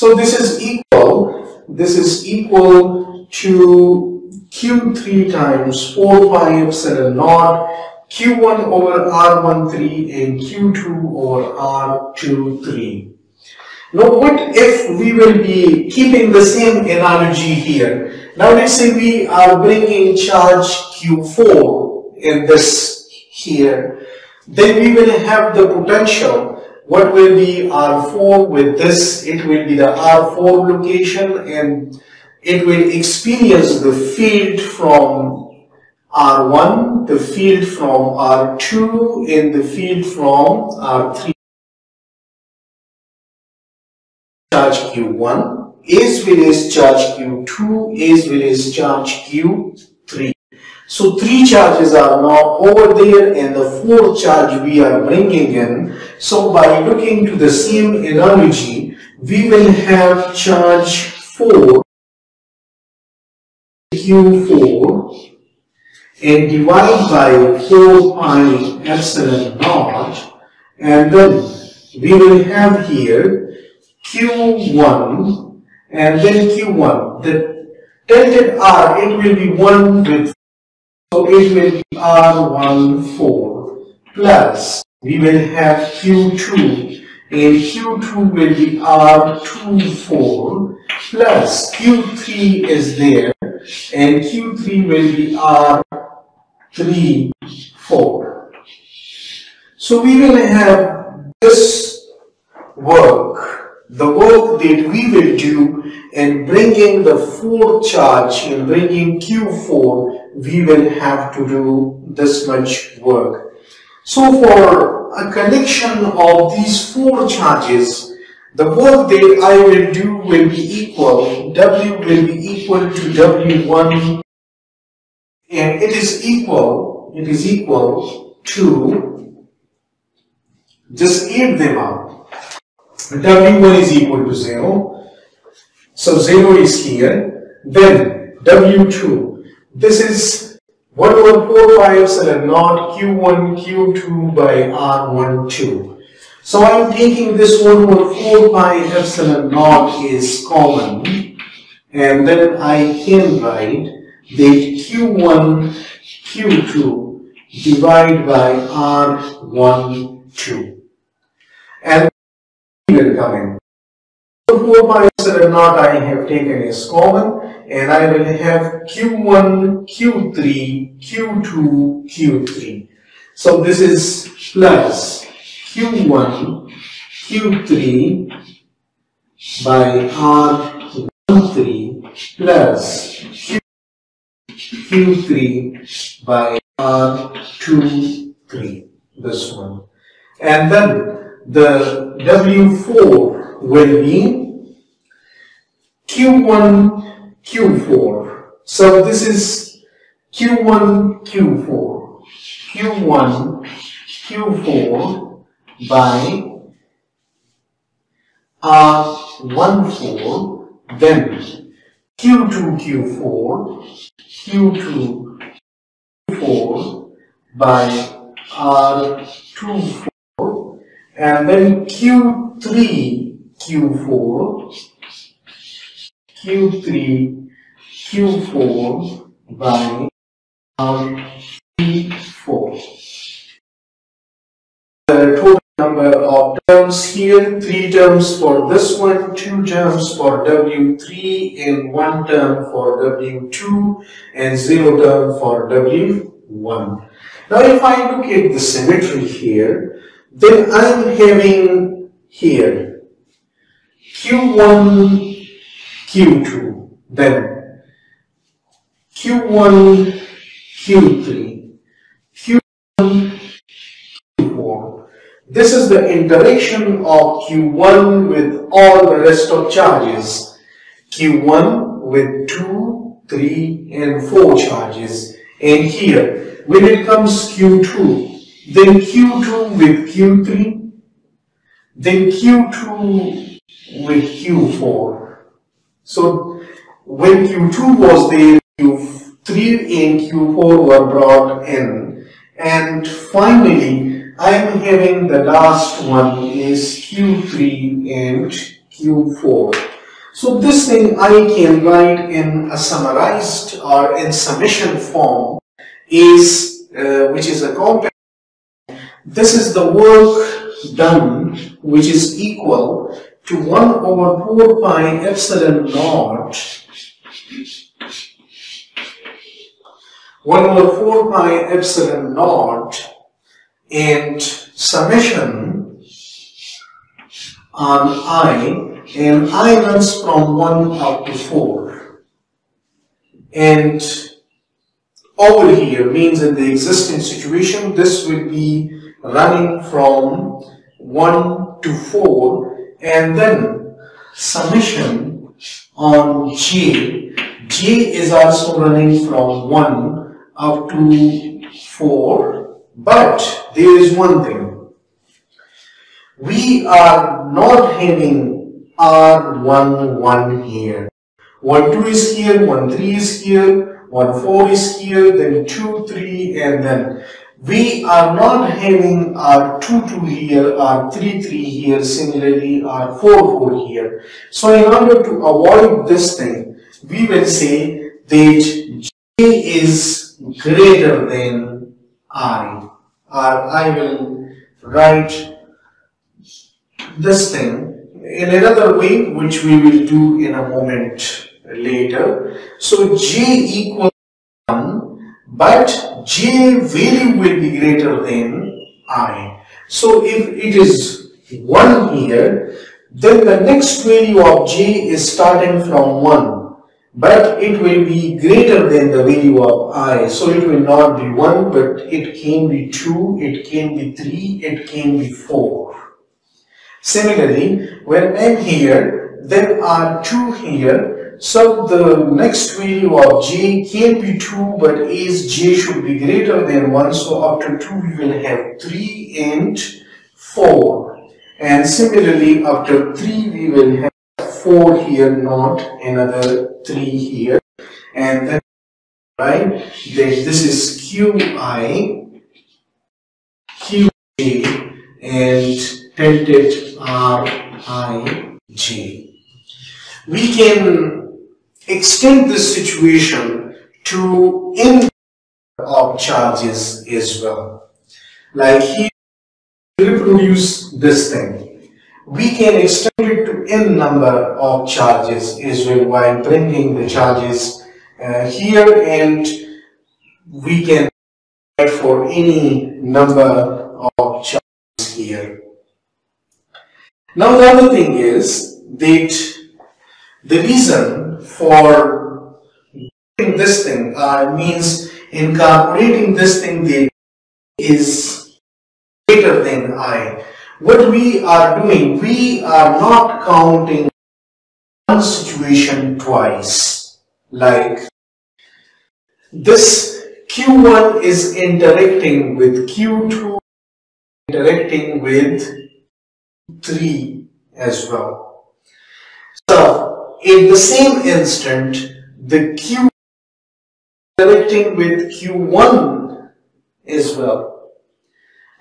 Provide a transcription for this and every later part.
So this is equal, this is equal to Q3 times 4 pi epsilon naught Q1 over R13 and Q2 over R23. Now what if we will be keeping the same analogy here? Now let's say we are bringing charge Q4 in this here. Then we will have the potential. What will be R4 with this? It will be the R4 location and it will experience the field from R1, the field from R2, and the field from R3. Charge Q1 as well as charge Q2 as well as charge Q3. So three charges are now over there and the fourth charge we are bringing in. So by looking to the same analogy, we will have charge 4 Q4 and divide by 4 pi epsilon naught and then we will have here q1 and then q1 the tilted r it will be 1 with so it will be r14 plus we will have q2 and q2 will be r24 plus q3 is there and q3 will be r 3, 4. So we will have this work, the work that we will do in bringing the fourth charge, in bringing Q4, we will have to do this much work. So for a collection of these four charges, the work that I will do will be equal, W will be equal to W1 and it is equal, it is equal to, just add them up. W1 is equal to 0, so 0 is here, then W2, this is 1 over 4 pi epsilon naught Q1 Q2 by R12. So I'm taking this 1 over 4 pi epsilon naught is common and then I can write that Q1, Q2 divide by R12. And will come in. 4 pi epsilon naught I have taken as common and I will have Q1, Q3, Q2, Q3. So this is plus Q1, Q3 by R13 plus Q3 by R23, this one. And then the W4 will be Q1, Q4. So this is Q1, Q4. Q1, Q4 by uh, R14, then Q2, Q4, Q2 Q4 by uh, R2 4 and then Q3 Q4 Q3 Q4 by R3 4 the total number of terms here, three terms for this one, two terms for W3 and one term for W2 and zero term for W1. Now if I look at the symmetry here, then I'm having here Q1, Q2, then Q1, Q3, Q1, this is the interaction of Q1 with all the rest of charges. Q1 with 2, 3 and 4 charges. And here, when it comes Q2, then Q2 with Q3, then Q2 with Q4. So when Q2 was there, Q3 and Q4 were brought in. And finally, I am having the last one is Q3 and Q4. So this thing I can write in a summarized or in summation form is, uh, which is a compact. This is the work done which is equal to 1 over 4 pi epsilon naught 1 over 4 pi epsilon naught and summation on i and i runs from 1 up to 4 and over here means in the existing situation this will be running from 1 to 4 and then summation on j. J is also running from 1 up to 4 but there is one thing. We are not having R1 1 here. 1 2 is here 1 3 is here 1 4 is here then 2 3 and then we are not having R2 2 here R3 3 here similarly R4 4 here. So in order to avoid this thing we will say that J is greater than I. Or I will write this thing in another way which we will do in a moment later. So J equals 1 but J value will be greater than I. So if it is 1 here then the next value of J is starting from 1 but it will be greater than the value of i. So it will not be 1, but it can be 2, it can be 3, it can be 4. Similarly, when m here, there are 2 here, so the next value of j can be 2, but as j should be greater than 1, so after 2 we will have 3 and 4. And similarly, after 3 we will have 4 here, not another 3 here. And then, right, then this is Qi, Qj, and tilted Rij. We can extend this situation to n of charges as well. Like here, reproduce this thing we can extend it n number of charges well while bringing the charges uh, here and we can for any number of charges here. Now the other thing is that the reason for doing this thing uh, means incorporating this thing is greater than i what we are doing, we are not counting one situation twice. Like this Q1 is interacting with Q2, interacting with 3 as well. So, in the same instant, the Q interacting with Q1 as well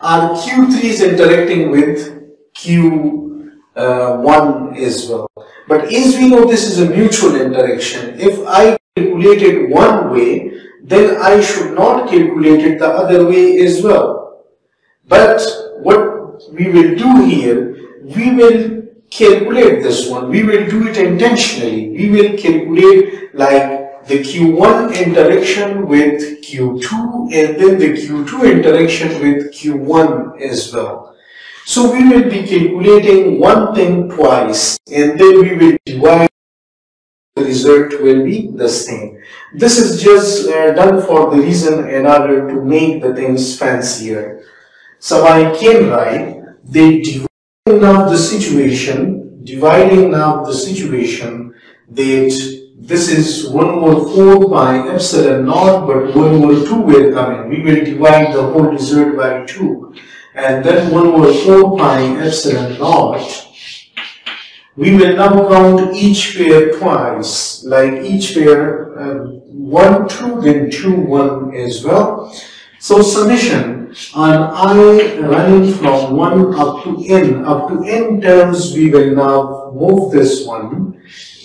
and Q3 is interacting with Q1 uh, as well. But as we know this is a mutual interaction, if I calculate it one way, then I should not calculate it the other way as well. But what we will do here, we will calculate this one. We will do it intentionally. We will calculate like the Q1 interaction with Q2 and then the Q2 interaction with Q1 as well. So we will be calculating one thing twice and then we will divide the result will be the same. This is just uh, done for the reason in order to make the things fancier. So I can write the dividing now the situation, dividing now the situation that this is 1 over 4 pi epsilon naught, but 1 over 2 will come in. We will divide the whole result by 2. And then 1 over 4 pi epsilon naught. We will now count each pair twice, like each pair, uh, 1, 2, then 2, 1 as well. So summation on i running from 1 up to n, up to n terms we will now move this one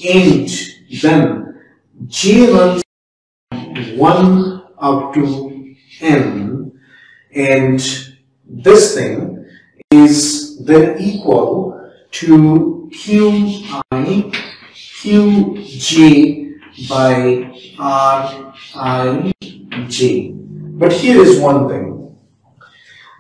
and then j runs 1 up to n and this thing is then equal to qi qj by rij. But here is one thing.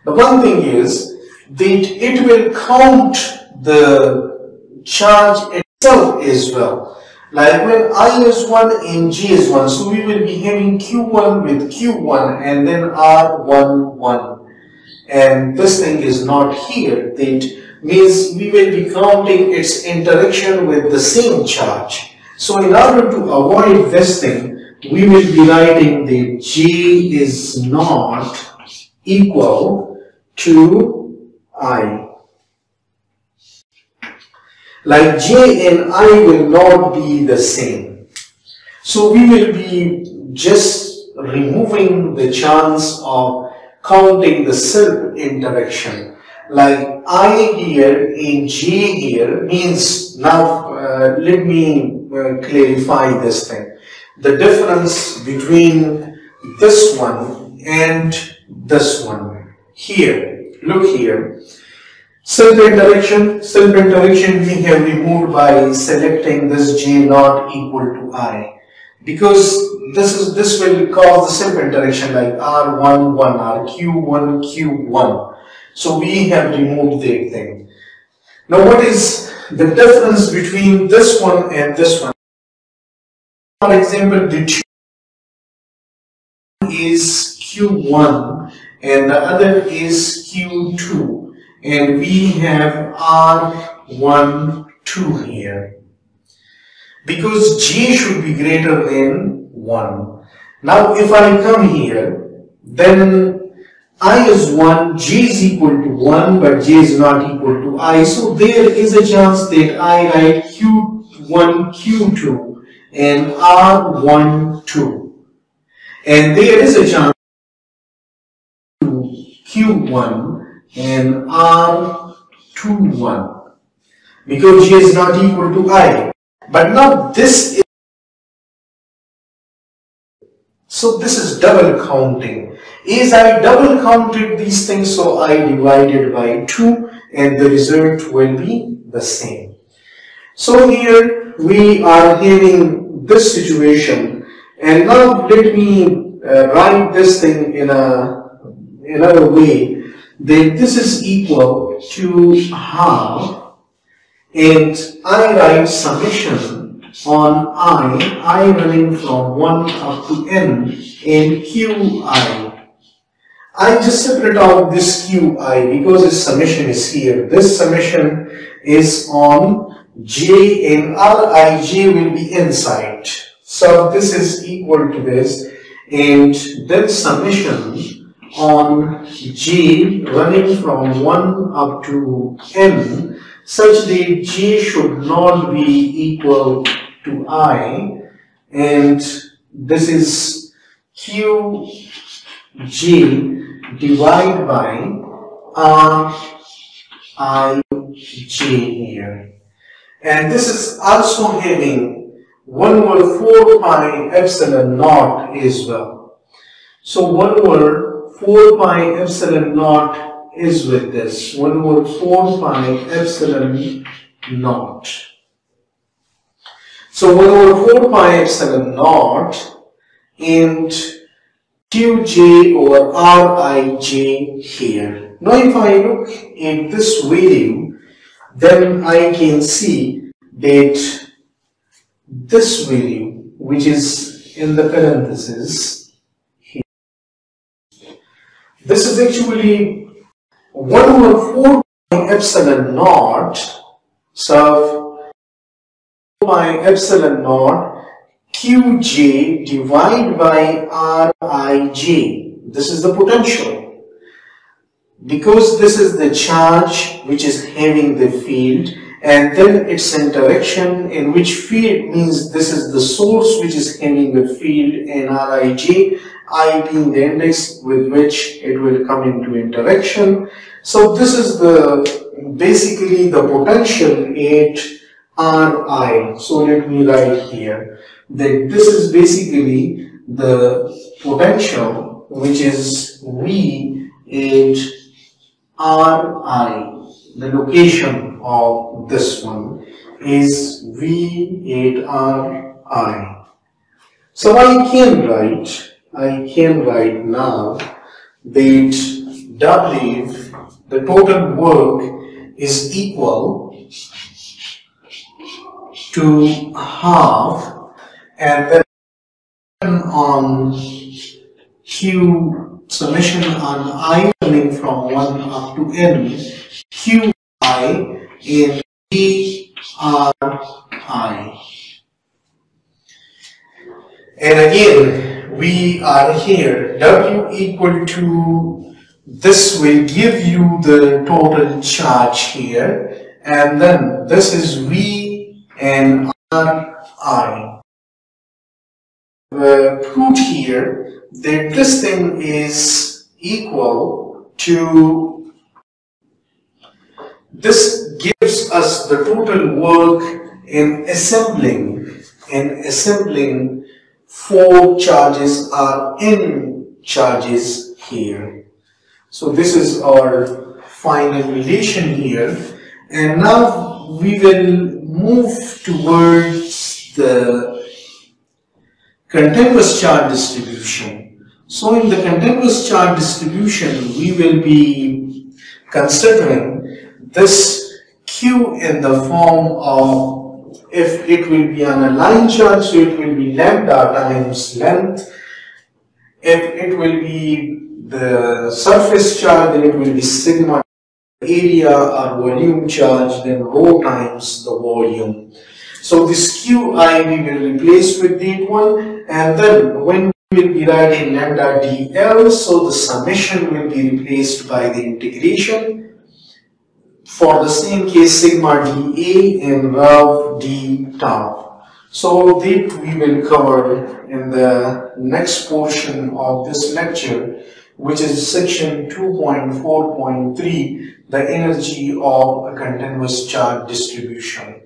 The one thing is that it will count the charge itself as well. Like when I is 1 and G is 1, so we will be having Q1 with Q1 and then R1, 1. And this thing is not here. That means we will be counting its interaction with the same charge. So in order to avoid this thing, we will be writing that G is not equal to I. Like J and I will not be the same. So we will be just removing the chance of counting the self interaction. Like I here and J here means now uh, let me uh, clarify this thing the difference between this one and this one. Here, look here. Self-interaction, self-interaction we have removed by selecting this j not equal to i. Because this is this will cause the self-interaction like r1, 1, r, q1, q1. So we have removed the thing. Now what is the difference between this one and this one? For example, the two is Q1 and the other is Q2 and we have R1, 2 here. Because G should be greater than 1. Now if I come here, then I is 1, G is equal to 1, but J is not equal to I. So there is a chance that I write Q1, Q2 and R1, 2. And there is a chance to Q1 and R21 because J is not equal to I. But now this is so this is double counting. Is I double counted these things so I divided by 2 and the result will be the same. So here we are having this situation and now let me uh, write this thing in a another way that this is equal to half and I write summation on i, i running from 1 up to n in qi. I just separate out this qi because its summation is here. This summation is on j and rij will be inside. So this is equal to this and then summation on j running from 1 up to n such that j should not be equal to i and this is q j divided by r i j here and this is also having 1 over 4 pi epsilon naught as well. So 1 over 4 pi epsilon naught is with this. 1 over 4 pi epsilon naught. So 1 over 4 pi epsilon naught and qj over rij here. Now if I look at this value then I can see that this value which is in the parenthesis this is actually 1 over 4 pi epsilon naught. So by epsilon naught qj divided by rij this is the potential. Because this is the charge which is having the field and then its interaction in which field means this is the source which is having the field in Rij I being the index with which it will come into interaction. So this is the basically the potential at Ri. So let me write here that this is basically the potential which is V at Ri. The location of this one is V at Ri. So I can write, I can write now that W, the total work is equal to half and then on Q summation on I coming from 1 up to n Q I in E R I. And again, we are here, W equal to, this will give you the total charge here, and then this is V and R I. Uh, put here that this thing is equal to, this gives us the total work in assembling, in assembling four charges are in charges here. So this is our final relation here. And now we will move towards the continuous charge distribution. So in the continuous charge distribution, we will be considering this Q in the form of if it will be on a line charge, so it will be lambda times length. If it will be the surface charge, then it will be sigma area or volume charge, then rho times the volume. So this Qi we will replace with that one, and then when we will be writing lambda dl, so the summation will be replaced by the integration for the same case sigma dA and rho d tau. So that we will cover in the next portion of this lecture which is section 2.4.3 the energy of a continuous charge distribution.